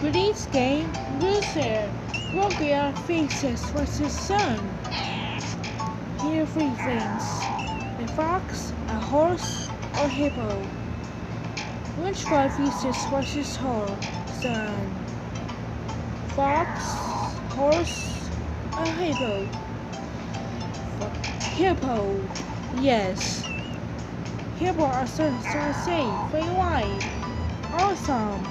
Police game, loser. Warrior faces versus sun. Here are three things. A fox, a horse, or hippo. Which one faces versus horse? Sun. Fox, horse, or hippo? Hippo. Yes. Hippo are so, so safe. Very wide. Awesome.